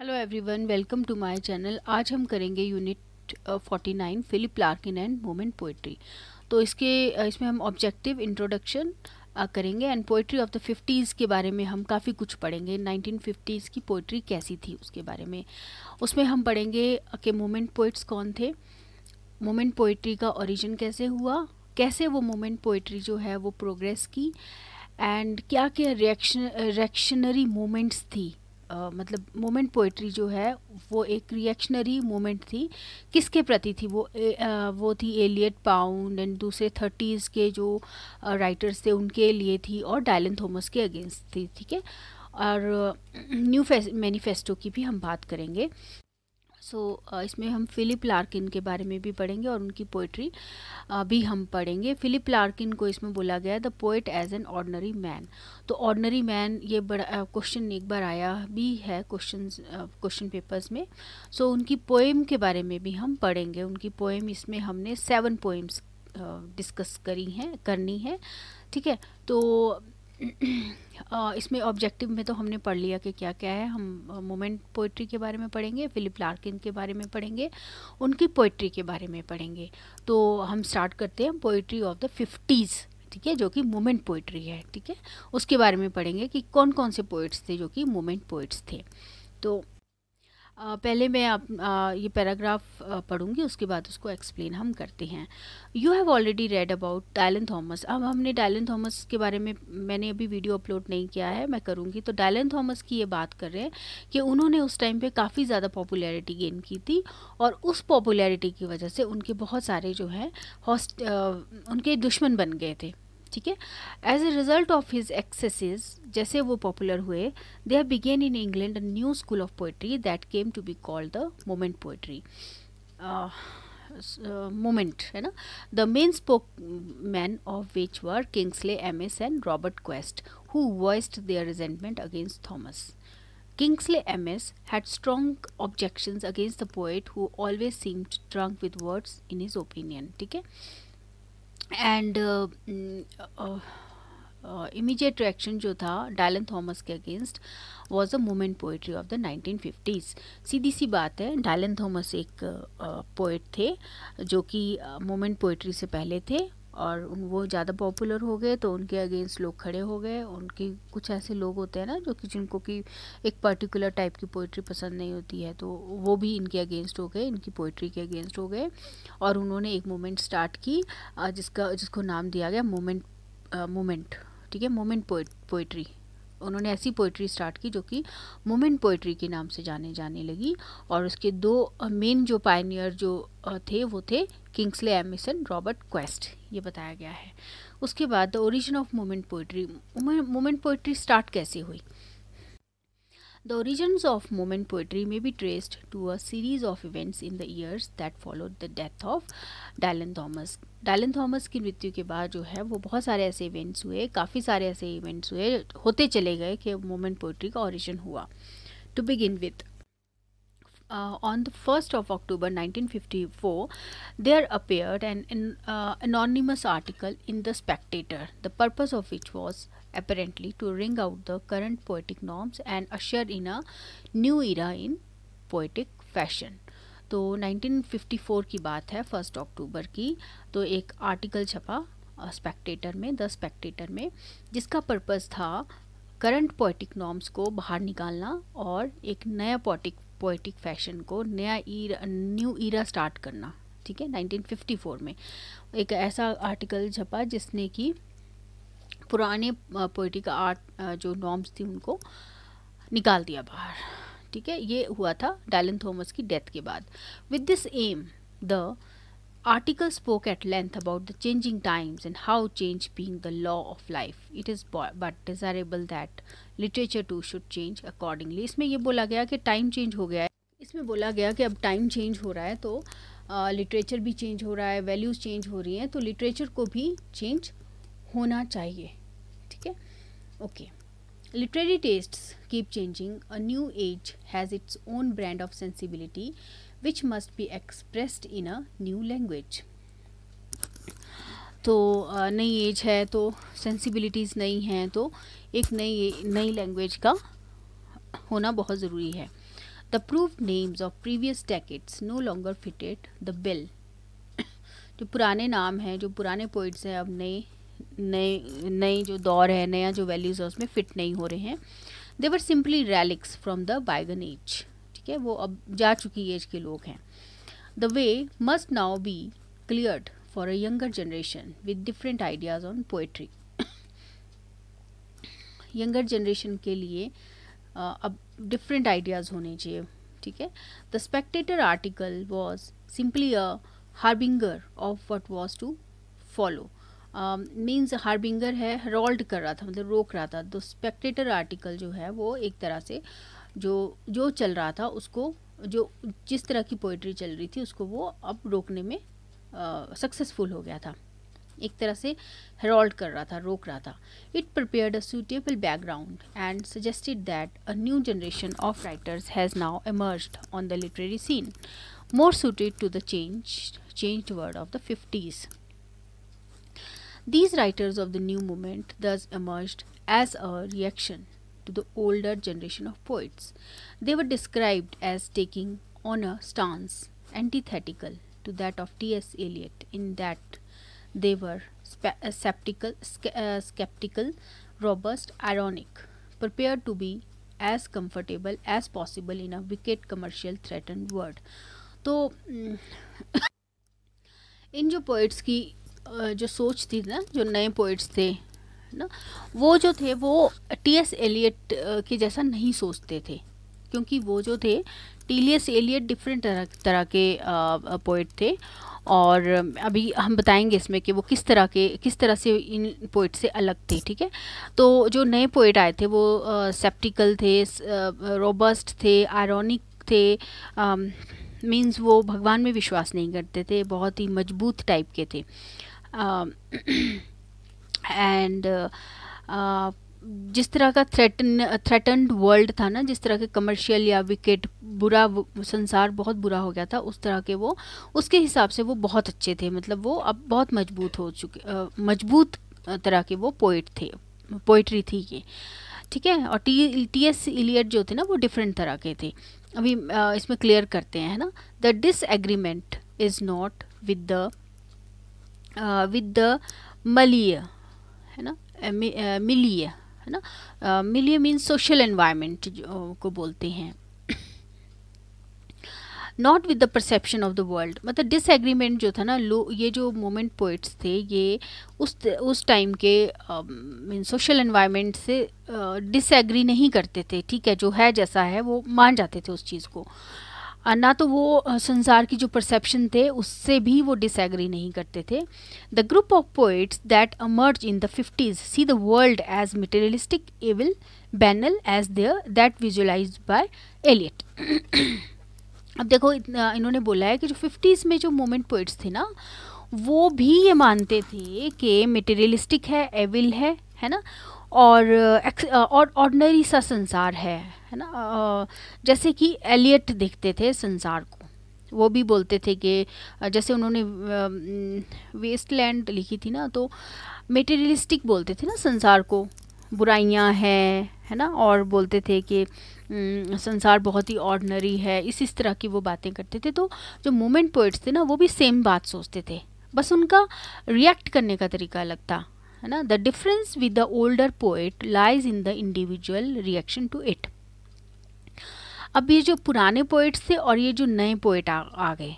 Hello everyone welcome to my channel आज हम करेंगे unit forty nine Philip Larkin and movement poetry तो इसके uh, इसमें हम ऑब्जेक्टिव इंट्रोडक्शन uh, करेंगे and poetry of the fifties के बारे में हम काफ़ी कुछ पढ़ेंगे. नाइनटीन फिफ्टीज़ की पोइट्री कैसी थी उसके बारे में. उसमें हम पढ़ेंगे कि मोमेंट पोइट्स कौन थे? मोमेंट पोइट्री का ओरिजिन कैसे हुआ? कैसे वो मोमेंट पोइट्री जो है वो प्रोग्रेस की? एंड क्या क्या रिएक्शन रिएक्शनरी मोमेंट्स थी? मतलब मोमेंट पोइट्री जो है वो एक रिएक्शनरी मोमेंट थी। किसके प्रति थी वो? ए, आ, वो थी एलियट पाउंड एंड दूसरे थर्टीज़ के जो राइटर्स थे उनके लिए थी और डायलन थॉमस के अगेंस्ट थी ठीक है? और न्यू मैनिफेस्टो की भी हम बात करेंगे। सो so, इसमें हम फ़िलिप लार्किन के बारे में भी पढ़ेंगे और उनकी पोइट्री भी हम पढ़ेंगे। फ़िलिप लार्किन को इसमें बोला गया the poet as an ordinary man तो ऑर्डनरी मैन ये बड़ा क्वेश्चन एक बार आया भी है क्वेश्चन क्वेश्चन पेपर्स में। सो so, उनकी पोएम के बारे में भी हम पढ़ेंगे। उनकी पोएम इसमें हमने सेवन पोएम्स डिस्कस करी हैं करनी है। ठीक है? तो इसमें ऑब्जेक्टिव में तो हमने पढ़ लिया कि क्या क्या है। हम मोमेंट पोइट्री के बारे में पढ़ेंगे फिलिप लार्किन के बारे में पढ़ेंगे, उनकी पोइट्री के बारे में पढ़ेंगे। तो हम स्टार्ट करते हैं पोइट्री ऑफ़ द फिफ्टीज़ ठीक है, जो कि मोमेंट पोइट्री है, ठीक है। उसके बारे में पढ़ेंगे कि कौन कौन से पोइट्स थे जो कि मोमेंट पोइट्स थे। तो पहले मैं आप ये पैराग्राफ पढ़ूँगी, उसके बाद उसको एक्सप्लेन हम करते हैं। You have already read about Dylan Thomas अब हमने डायलन थॉमस के बारे में, मैंने अभी वीडियो अपलोड नहीं किया है, मैं करूँगी। तो डायलन थॉमस की ये बात कर रहे हैं कि उन्होंने उस टाइम पे काफ़ी ज़्यादा पॉपुलैरिटी गेन की थी और उस पॉपुलैरिटी की वजह से उनके बहुत सारे जो हैं हॉस्ट उनके दुश्मन बन गए थे। ठीक है? As a result of his excesses जैसे वो पॉपुलर हुए they have begun in England a new school of poetry that came to be called the movement poetry movement है ना? The main spokesman of which were Kingsley M S and Robert Conquest who voiced their resentment against Thomas Kingsley Kingsley MS had strong objections against the poet who always seemed drunk with words in his opinion. ठीक है? And immediate reaction जो था Dylan Thomas के against was a movement poetry of the nineteen fifties सीधी सी बात है Dylan Thomas एक poet uh, थे जो कि मोमेंट पोएट्री पोइट्री से पहले थे। और वो ज़्यादा पॉपुलर हो गए तो उनके अगेंस्ट लोग खड़े हो गए। उनके कुछ ऐसे लोग होते हैं ना जो कि जिनको कि एक पर्टिकुलर टाइप की पोइट्री पसंद नहीं होती है तो वो भी इनके अगेंस्ट हो गए, इनकी पोइट्री के अगेंस्ट हो गए। और उन्होंने एक मोमेंट स्टार्ट की जिसका, जिसको नाम दिया गया मोमेंट मोमेंट ठीक है? मोमेंट पोइट्री उन्होंने ऐसी पोइट्री स्टार्ट की जो कि मोमेंट पोइट्री के नाम से जाने जाने लगी और उसके दो मेन जो पायनियर जो थे वो थे किंग्सले एमिसन रॉबर्ट क्वेस्ट ये बताया गया है उसके बाद the origin of movement poetry movement poetry start कैसे हुई The origins of moment poetry may be traced to a series of events in the years that followed the death of Dylan Thomas. Dylan Thomas की मृत्यु के बाद जो है, वो बहुत सारे ऐसे इवेंट्स हुए, काफ़ी सारे ऐसे इवेंट्स हुए, होते चले गए कि मोमेंट पोइट्री का ऑरिजन हुआ। To begin with on the first of October 1954 there appear an anonymous article in the Spectator the purpose of which was apparently to ring out the current poetic norms and usher in a new era in poetic fashion तो 1954 की बात है, first अक्टूबर की। तो एक article छपा Spectator में, the Spectator में, जिसका पर्पस था करंट पोइटिक नॉर्म्स को बाहर निकालना और एक नया पोइटिक पोइटिक फ़ैशन को, नया ईरा न्यू ईरा स्टार्ट करना, ठीक है? 1954 में। एक ऐसा आर्टिकल छपा जिसने कि पुराने पोइटिक आर्ट जो नॉर्म्स थी उनको निकाल दिया बाहर। ठीक है, ये हुआ था डायलन थॉमस की डेथ के बाद। With this aim the article spoke at length about the changing times and how change being the law of life it is but desirable that literature too should change accordingly इसमें यह बोला गया कि time change हो गया है। इसमें बोला गया कि अब टाइम चेंज हो रहा है तो लिटरेचर भी चेंज हो रहा है वैल्यूज़ चेंज हो रही हैं तो लिटरेचर को भी चेंज होना चाहिए। ठीक है? Okay okay. Literary tastes keep changing a new age has its own brand of sensibility which must be expressed in a new language तो नई एज है तो सेंसिबिलिटीज़ नई हैं तो एक नई नई लैंग्वेज का होना बहुत ज़रूरी है the prove names of previous decades no longer fitted the bill जो पुराने नाम हैं जो पुराने पोइट्स हैं अब नए नए नए जो दौर है, नया जो वैल्यूज़ है, उसमें फिट नहीं हो रहे हैं। They were simply relics from the bygone age ठीक है? वो अब जा चुकी एज के लोग हैं। The way must now be cleared for a younger generation with different ideas on poetry younger generation के लिए अब डिफरेंट आइडियाज़ होने चाहिए, ठीक है? The Spectator article was simply a harbinger of what was to follow means harbinger है herald कर रहा था मतलब रोक रहा था। तो स्पेक्टेटर आर्टिकल जो है, वो एक तरह से जो जो चल रहा था, उसको जो, जिस तरह की पोइट्री चल रही थी, उसको वो अब रोकने में सक्सेसफुल हो गया था। एक तरह से हेरोल्ड कर रहा था, रोक रहा था। It prepared a suitable background and suggested that a new generation of writers has now emerged on the literary scene more suited to the change changed word of the 50s. These writers of the new movement thus emerged as a reaction to the older generation of poets. They were described as taking on a stance antithetical to that of T.S. Eliot in that they were uh, skeptical, uh, skeptical, robust, ironic, prepared to be as comfortable as possible in a wicked commercial threatened world. तो इन जो poets की जो सोच थी ना, जो नए poets थे, ना, वो जो थे, वो टी एस एलियट के जैसा नहीं सोचते थे। क्योंकि वो जो थे टी एस एलियट डिफरेंट तरह तरह के पोइट थे। और अभी हम बताएँगे इसमें कि वो किस तरह के, किस तरह से इन पोइट से अलग थे, ठीक है? तो जो नए पोइट आए थे, वो सेप्टिकल थे रोबस्ट थे आयरॉनिक थे मीन्स वो भगवान में विश्वास नहीं करते थे, बहुत ही मज़बूत टाइप के थे। एंड जिस तरह का थ्रेटन थ्रेटन्ड वर्ल्ड था ना, जिस तरह के कमर्शियल या विकेट बुरा संसार बहुत बुरा हो गया था, उस तरह के वो, उसके हिसाब से वो बहुत अच्छे थे। मतलब वो अब बहुत मज़बूत हो चुके मज़बूत तरह के वो पोइट थे पोइट्री थी ये। ठीक है? और टी टी एस इलियट जो थे ना, वो डिफरेंट तरह के थे। अभी इसमें क्लियर करते हैं, है ना? The disagreement is not with the with the milieu है ना? मिलिय है ना? मिलिय मीन्स सोशल एनवायरनमेंट को बोलते हैं। Not with the perception of the world मतलब डिसएग्रीमेंट जो था ना लो ये जो मोमेंट पोइट्स थे ये उस उस टाइम के मीन सोशल एनवायरनमेंट से डिसएग्री uh, नहीं करते थे ठीक है? जो है जैसा है वो मान जाते थे उस चीज़ को। ना तो वो संसार की जो परसेप्शन थे, उससे भी वो डिसएग्री नहीं करते थे। The group of poets that emerge in the fifties see the world as materialistic evil banal as there that visualize by Eliot अब देखो इन्होंने बोला है कि जो फिफ्टीज़ में जो मोमेंट पोइट्स थे ना, वो भी ये मानते थे कि मटेरियलिस्टिक है एविल है है ना? और और ऑर्डनरी सा संसार है। है ना? जैसे कि एलियट देखते थे संसार को। वो भी बोलते थे कि जैसे उन्होंने वेस्टलैंड लिखी थी ना तो मेटेरियलिस्टिक बोलते थे ना संसार को। बुराइयाँ हैं, है ना? और बोलते थे कि संसार बहुत ही ऑर्डनरी है, इस इस तरह की वो बातें करते थे। तो जो मोमेंट पोइट्स थे ना, वो भी सेम बात सोचते थे। बस उनका रिएक्ट करने का तरीका अलग था, है ना? The difference with the older poet lies in the individual reaction to it अब ये जो पुराने पोइट्स थे और ये जो नए पोइट आ, आ गए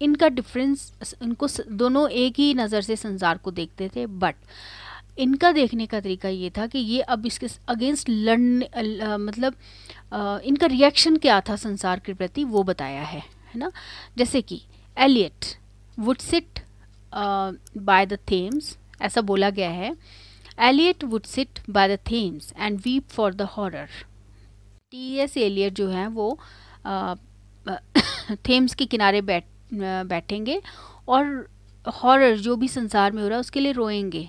इनका डिफरेंस इनको दोनों एक ही नज़र से संसार को देखते थे बट इनका देखने का तरीका ये था कि ये अब इसके अगेंस्ट लड़ने मतलब आ, इनका रिएक्शन क्या था संसार के प्रति वो बताया है है ना? जैसे कि Eliot would sit by the Thames ऐसा बोला गया है। Eliot would sit by the Thames and weep for the horror T S Eliot जो है वो थेम्स के किनारे बैठ बैठेंगे और हॉरर जो भी संसार में हो रहा है उसके लिए रोएँगे।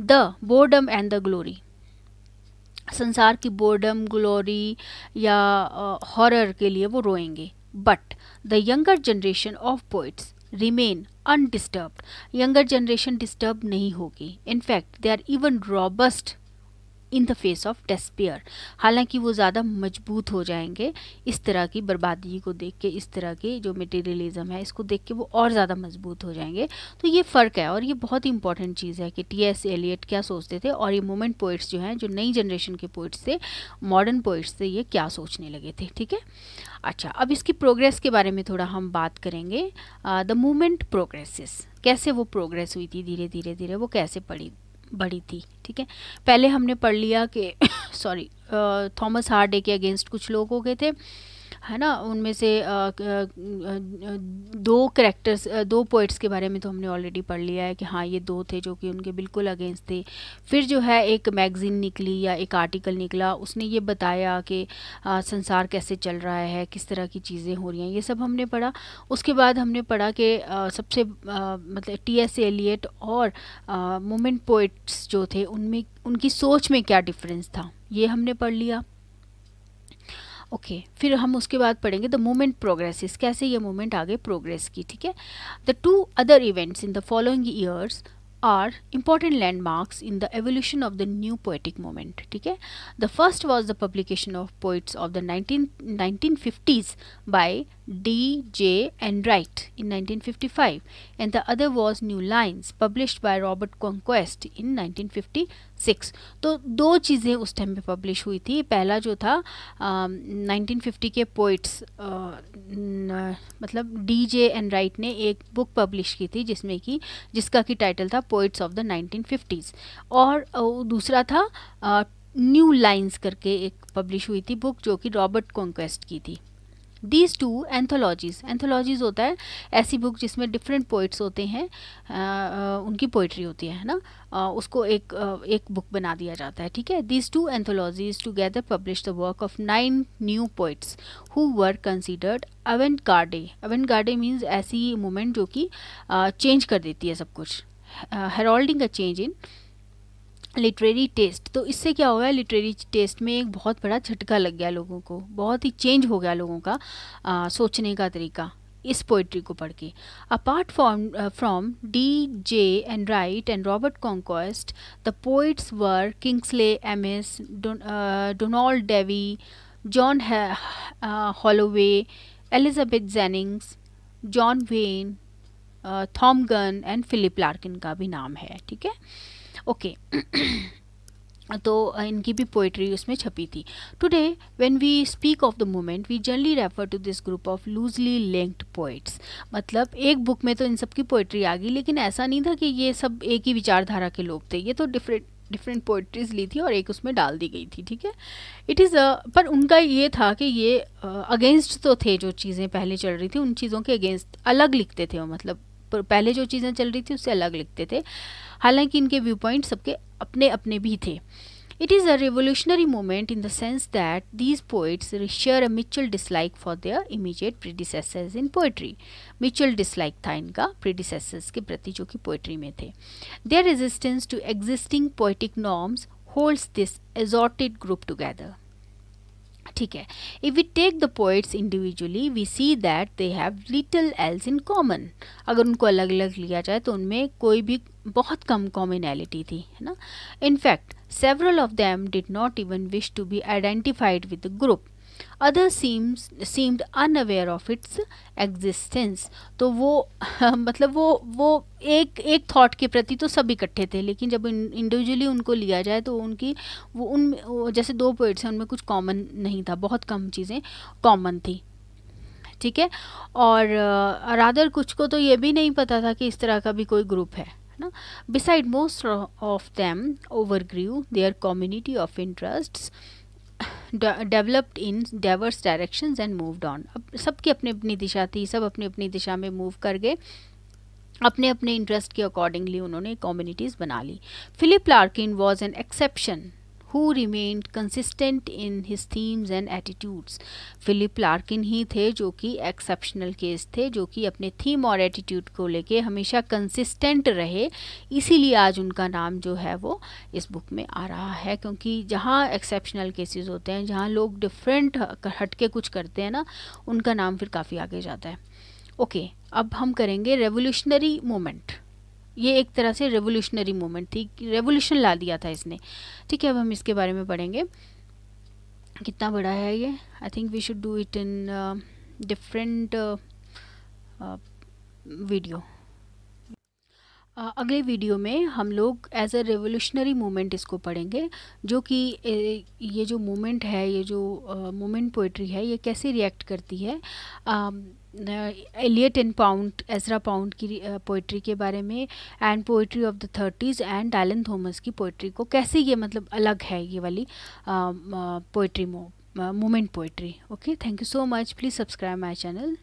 The boredom and the glory संसार की बोर्डम ग्लोरी या हॉरर के लिए वो रोएँगे। But the younger generation of poets remain undisturb younger generation disturb नहीं होगी। In fact they are even robust in the face of despair हालाँकि वो ज़्यादा मज़बूत हो जाएँगे इस तरह की बर्बादी को देख के, इस तरह के जो मटेरियलिज्म है, इसको देख के वो और ज़्यादा मज़बूत हो जाएँगे। तो ये फ़र्क है और ये बहुत ही इंपॉर्टेंट चीज़ है कि टी एस एलियट क्या सोचते थे और ये मोमेंट पोइट्स जो हैं, जो नई जनरेशन के पोइट्स थे मॉडर्न पोइट्स थे ये क्या सोचने लगे थे, ठीक है? अच्छा अब इसकी प्रोग्रेस के बारे में थोड़ा हम बात करेंगे। द मूवमेंट प्रोग्रेसिस कैसे वो प्रोग्रेस हुई थी धीरे धीरे धीरे वो कैसे पड़ी बढ़ी थी, ठीक है? पहले हमने पढ़ लिया कि सॉरी थॉमस हार्डे के अगेंस्ट कुछ लोग हो गए थे। है ना? उनमें से दो करेक्टर्स दो पोइट्स के बारे में तो हमने ऑलरेडी पढ़ लिया है कि हाँ ये दो थे जो कि उनके बिल्कुल अगेंस्ट थे। फिर जो है एक मैगज़ीन निकली या एक आर्टिकल निकला उसने ये बताया कि संसार कैसे चल रहा है किस तरह की चीज़ें हो रही हैं ये सब हमने पढ़ा। उसके बाद हमने पढ़ा कि सबसे आ, मतलब टी एस एलियट और मोमेंट पोइट्स जो थे उनमें उनकी सोच में क्या डिफरेंस था ये हमने पढ़ लिया। ओके okay, फिर हम उसके बाद पढ़ेंगे द मोमेंट प्रोग्रेस कैसे ये मोमेंट आगे प्रोग्रेस की ठीक है? The two other events in the following years are important landmarks in the evolution of the new poetic moment ठीक है? The first was the publication of poets of the nineteen fifties by D J Enright in 1955 and the other was New Lines published by Robert Conquest in 1956 तो दो चीज़ें उस time पे publish हुई थी। पहला जो था आ, 1950 के पोइट्स मतलब डी जे एन राइट ने एक बुक पब्लिश की थी जिसमें कि जिसका की टाइटल था पोइट्स ऑफ़ द 1950s और दूसरा था न्यू लाइंस करके एक पब्लिश हुई थी बुक जो कि रॉबर्ट कॉन्क्वेस्ट की थी। दीज टू एंथोलॉजीज एंथोलॉजीज होता है ऐसी बुक जिसमें डिफरेंट पोइट्स होते हैं आ, उनकी पोइट्री होती है ना? आ, उसको एक आ, एक बुक बना दिया जाता है ठीक है? These two anthologies together publish the work of nine new poets who were considered avant garde avant garde means ऐसी मूवमेंट जो कि चेंज कर देती है सब कुछ। Heralding a change in literary taste. तो इससे क्या हुआ लिटरेरी टेस्ट में एक बहुत बड़ा झटका लग गया लोगों को बहुत ही चेंज हो गया लोगों का आ, सोचने का तरीका इस पोइट्री को पढ़ के। Apart from from D J Enright and Robert Conquest the poets were Kingsley Amis Donald Davie John Holloway Elizabeth Jennings John Wain Thom Gunn and Philip Larkin का भी नाम है ठीक है? ओके तो इनकी भी पोइट्री उसमें छपी थी। Today when we speak of the moment we generally refer to this group of loosely linked poets मतलब एक बुक में तो इन सब की पोइट्री आ गई लेकिन ऐसा नहीं था कि ये सब एक ही विचारधारा के लोग थे। ये तो डिफरेंट डिफरेंट पोइट्रीज ली थी और एक उसमें डाल दी गई थी ठीक है? इट इज़ पर उनका ये था कि ये अगेंस्ट uh, तो थे जो चीज़ें पहले चल रही थी उन चीज़ों के अगेंस्ट अलग लिखते थे वो मतलब पहले जो चीज़ें चल रही थी उससे अलग लिखते थे। हालाँकि इनके व्यू पॉइंट सबके अपने अपने भी थे। It is a revolutionary moment in the sense that these poets share a mutual dislike for their immediate predecessors in poetry mutual dislike था इनका प्रीडिसेसर्स के प्रति जो कि पोइट्री में थे। Their resistance to existing poetic norms holds this assorted group together ठीक है। If we take the poets individually we see that they have little else in common अगर उनको अलग अलग लिया जाए तो उनमें कोई भी बहुत कम कॉमनैलिटी थी, है ना? In fact several of them did not even wish to be identified with the group other seems seemed unaware of its existence तो वो मतलब वो वो एक एक थॉट के प्रति तो सब इकट्ठे थे, लेकिन जब इंडिविजुअली उनको लिया जाए तो उनकी, वो उन जैसे दो पोइट्स हैं, उनमें कुछ कॉमन नहीं था, बहुत कम चीज़ें कॉमन थी। ठीक है? और रादर कुछ को तो ये भी नहीं पता था कि इस तरह का भी कोई ग्रुप है ना? Beside most of them over grieve their community of interests developed in diverse directions and moved on अब सबकी अपनी अपनी दिशा थी, सब अपनी अपनी दिशा में मूव कर गए। अपने अपने इंटरेस्ट के अकॉर्डिंगली उन्होंने कम्युनिटीज़ बना ली। Philip Larkin was an exception who remained consistent in his themes and attitudes. Philip Larkin ही थे जो कि एक्सेप्शनल केस थे जो कि अपने थीम और एटीट्यूड को लेके हमेशा कंसिस्टेंट रहे। इसीलिए आज उनका नाम जो है वो इस बुक में आ रहा है क्योंकि जहाँ एक्सेप्शनल केसेस होते हैं जहाँ लोग डिफरेंट हटके कुछ करते हैं ना उनका नाम फिर काफ़ी आगे जाता है। ओके okay, अब हम करेंगे रेवोल्यूशनरी मोमेंट ये एक तरह से रेवोल्यूशनरी मूवमेंट थी रेवोल्यूशन ला दिया था इसने। ठीक है, अब हम इसके बारे में पढ़ेंगे। कितना बड़ा है ये? I think we should do it in different video अगले वीडियो में हम लोग एज अ रेवोल्यूशनरी मूवमेंट इसको पढ़ेंगे, जो कि ये जो मूवमेंट है, ये जो मूवमेंट पोइट्री है, ये कैसे रिएक्ट करती है? Eliot and Pound Ezra Pound की पोइट्री के बारे में and poetry of the thirties and Dylan Thomas की पोइट्री को कैसे ये मतलब अलग है ये वाली poetry movement poetry okay thank you so much please subscribe my channel